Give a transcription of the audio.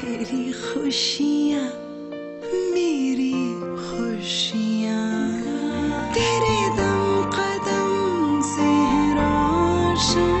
तेरी खुशियाँ मेरी खुशियाँ। तेरे दम कदम से है रोशन।